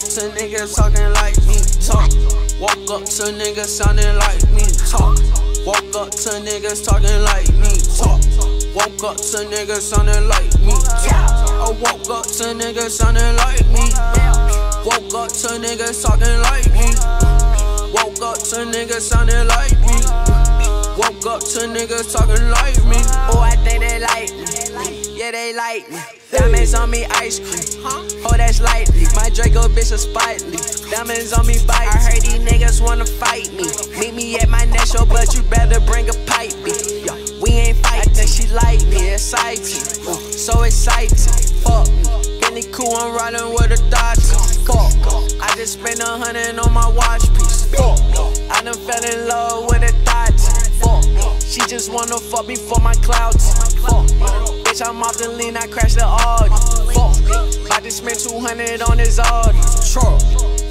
to niggas talking like me. Talk. Woke up to niggas sounding like me. Talk. Woke up to niggas talking like me. Talk. Woke up to niggas sounding like me. Talk. I woke up to niggas sounding like me. Woke up to niggas talking like me. Woke up to niggas sounding like me. Woke up to niggas talking like me. Oh, I think they like me. Yeah, they like me. Diamonds on me, ice cream. Oh, that's lightly. My Draco bitch is spitely. Diamonds on me, bite. I heard these niggas wanna fight me. Meet me at my next show, but you better bring a pipe. Me. We ain't fighting. I think she like me, exciting. Ooh, uh, so excited. Fuck me. Bentley coupe, I'm riding with a Dodger. Fuck. I just spent a hundred on my watch piece. Fuck. I done fell in love with a Dodger. Fuck. She just wanna fuck me for my clouds. Fuck. Bitch, I'm off the lean, I crashed the Audi. Fuck. I just spent 200 on this Audi. Truck.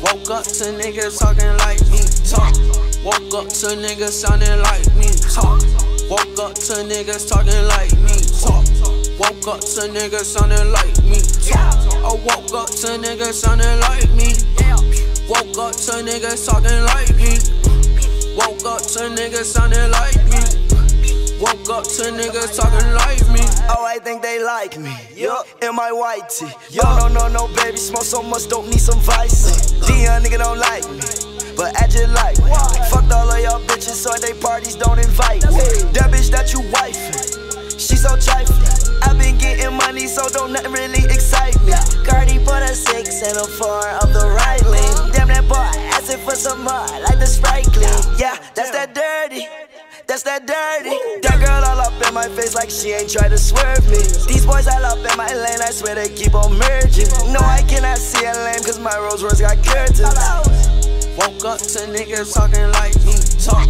Woke up to niggas talking like me. Talk. Woke up to niggas sounding like me. Talk. Woke up to niggas talking like me. Talk. Woke up to niggas sounding like me. Talk. I woke up to niggas sounding like me. Woke up to niggas talking like me. Woke up to niggas sounding like me. Woke up to niggas talking like me. Oh, I think they like me. Yup, in my white tee. Yo, oh, no, no, no, baby, smoke so much, don't need some vice. Dion nigga don't like me. But I just like me. Fucked all of y'all bitches, so they parties don't invite me. That bitch that you wifing, she so trifling. i been getting money, so don't nothing really excite me. Cardi put a six and a four of the right lane. Uh-huh. Damn that boy, asking for some more, like the Sprite clean. Yeah, that's that dirty. That's that dirty. That girl all up in my face like she ain't try to swerve me. These boys all up in my lane, I swear they keep on merging. No, I cannot see a lane, cause my Rolls Royce got curtains. Woke up to niggas talking like me. Talk.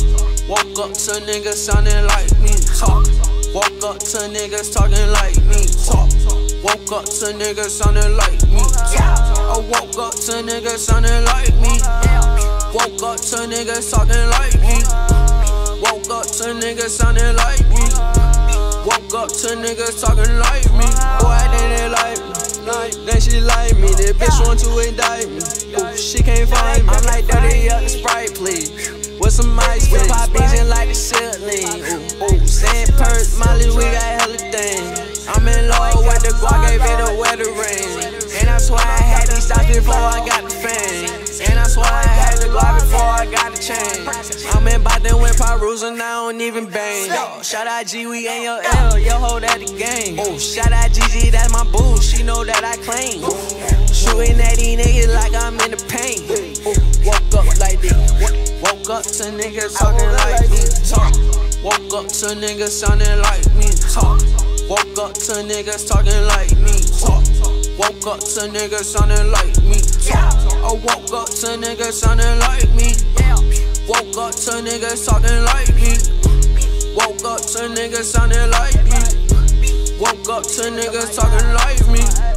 Woke up to niggas sounding like me. Talk. Woke up to niggas talking like me. Talk. Woke up to niggas sounding like me. Talk. I woke up to niggas sounding like me. Woke up to niggas talking like to niggas sounding like me. Woke up to niggas talking like me. Boy, they didn't like me. Then she like me. That bitch want to indict me. Ooh, she can't find me. I'm like dirty up the Sprite, please. With some ice, with beans and like the ceiling. Ooh, ooh, sand purse, Molly, we got hella things. I'm in love with the guac, gave it a wedding ring. And that's why I had these stops before I got I got the chain. I'm in Boston with Parusa, and I don't even bang. Yo, Shout out G, we ain't your L, yo hold at the game. Oh, shout out GG, that's my boo, she know that I claim. Shooting at these niggas like I'm in the pain. Woke up like this. Woke up to niggas talking like me. Talk. Woke up to niggas sounding like me. Talk. Woke up to niggas talking like me. Talk. Woke up to niggas sounding like me. Talk. I woke up to niggas sounding like me. Woke up to niggas talking like me. Woke up to niggas sounding like me. Woke up to niggas talking like me.